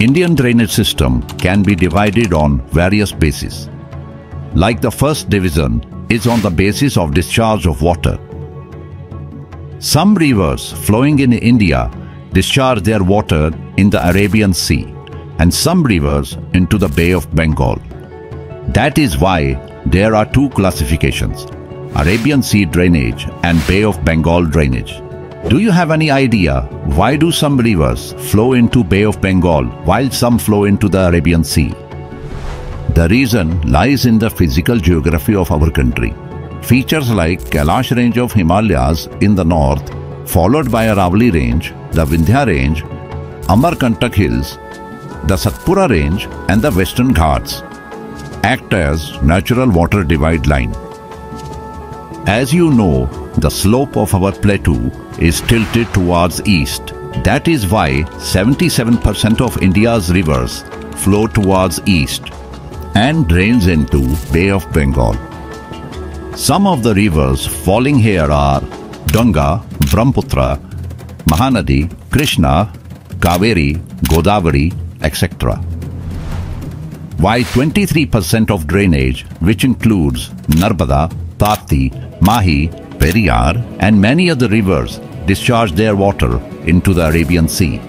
Indian drainage system can be divided on various bases. Like the first division is on the basis of discharge of water. Some rivers flowing in India discharge their water in the Arabian Sea and some rivers into the Bay of Bengal. That is why there are two classifications, Arabian Sea drainage and Bay of Bengal drainage. Do you have any idea why do some rivers flow into Bay of Bengal while some flow into the Arabian Sea? The reason lies in the physical geography of our country. Features like Kailash range of Himalayas in the north, followed by Aravalli range, the Vindhya range, Amarkantak hills, the Satpura range and the Western Ghats act as natural water divide line. As you know, the slope of our plateau is tilted towards east. That is why 77% of India's rivers flow towards east and drains into Bay of Bengal. Some of the rivers falling here are Ganga, Brahmaputra, Mahanadi, Krishna, Kaveri, Godavari, etc. While 23% of drainage, which includes Narmada, Tapti, Mahi, Periyar and many other rivers discharge their water into the Arabian Sea.